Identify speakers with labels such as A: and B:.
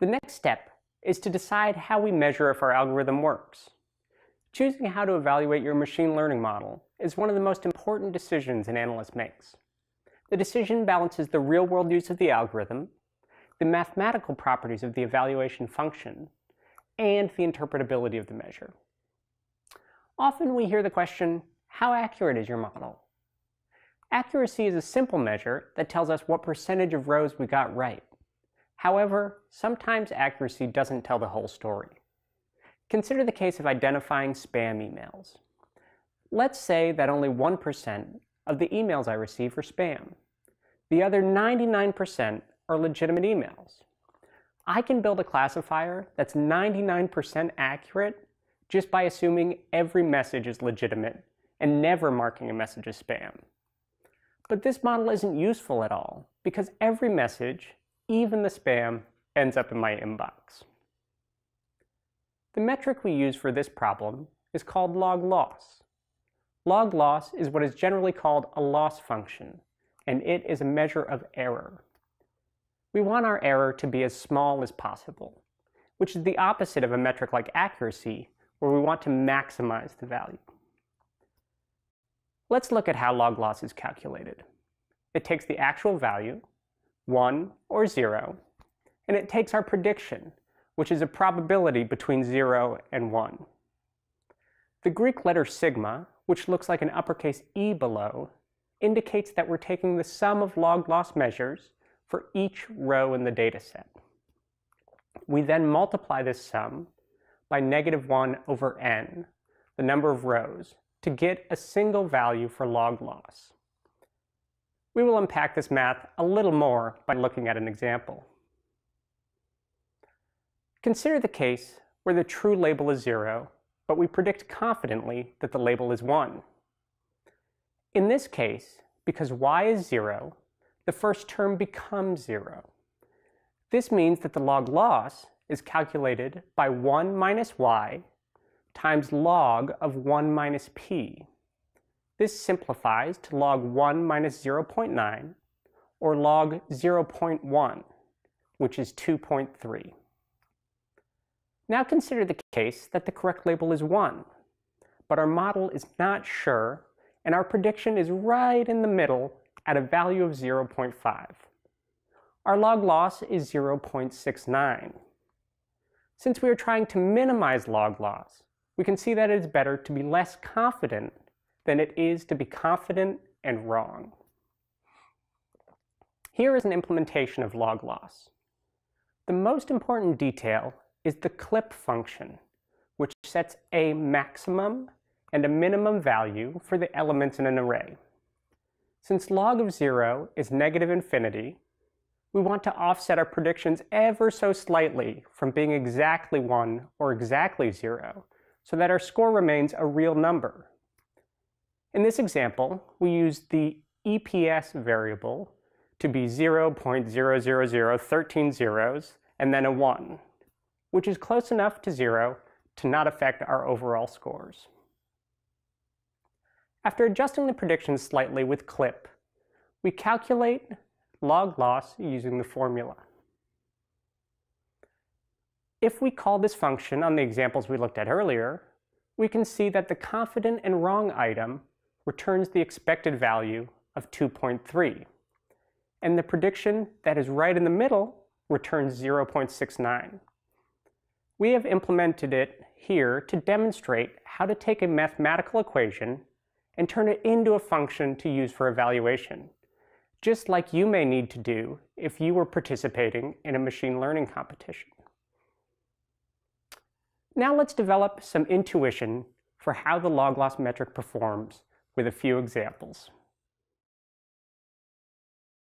A: The next step is to decide how we measure if our algorithm works. Choosing how to evaluate your machine learning model is one of the most important decisions an analyst makes. The decision balances the real-world use of the algorithm, the mathematical properties of the evaluation function, and the interpretability of the measure. Often we hear the question, how accurate is your model? Accuracy is a simple measure that tells us what percentage of rows we got right. However, sometimes accuracy doesn't tell the whole story. Consider the case of identifying spam emails. Let's say that only 1% of the emails I receive are spam. The other 99% are legitimate emails. I can build a classifier that's 99% accurate just by assuming every message is legitimate and never marking a message as spam. But this model isn't useful at all because every message even the spam ends up in my inbox. The metric we use for this problem is called log loss. Log loss is what is generally called a loss function, and it is a measure of error. We want our error to be as small as possible, which is the opposite of a metric like accuracy, where we want to maximize the value. Let's look at how log loss is calculated. It takes the actual value, 1 or 0, and it takes our prediction, which is a probability between 0 and 1. The Greek letter sigma, which looks like an uppercase E below, indicates that we're taking the sum of log loss measures for each row in the dataset. We then multiply this sum by negative 1 over n, the number of rows, to get a single value for log loss. We will unpack this math a little more by looking at an example. Consider the case where the true label is 0, but we predict confidently that the label is 1. In this case, because y is 0, the first term becomes 0. This means that the log loss is calculated by 1 minus y times log of 1 minus p. This simplifies to log 1 minus 0.9, or log 0.1, which is 2.3. Now consider the case that the correct label is 1, but our model is not sure, and our prediction is right in the middle at a value of 0.5. Our log loss is 0.69. Since we are trying to minimize log loss, we can see that it is better to be less confident than it is to be confident and wrong. Here is an implementation of log loss. The most important detail is the clip function, which sets a maximum and a minimum value for the elements in an array. Since log of 0 is negative infinity, we want to offset our predictions ever so slightly from being exactly 1 or exactly 0, so that our score remains a real number. In this example, we use the EPS variable to be 0.00013 zeros and then a 1, which is close enough to 0 to not affect our overall scores. After adjusting the predictions slightly with CLIP, we calculate log loss using the formula. If we call this function on the examples we looked at earlier, we can see that the confident and wrong item returns the expected value of 2.3. And the prediction that is right in the middle returns 0.69. We have implemented it here to demonstrate how to take a mathematical equation and turn it into a function to use for evaluation, just like you may need to do if you were participating in a machine learning competition. Now let's develop some intuition for how the log loss metric performs with a few examples.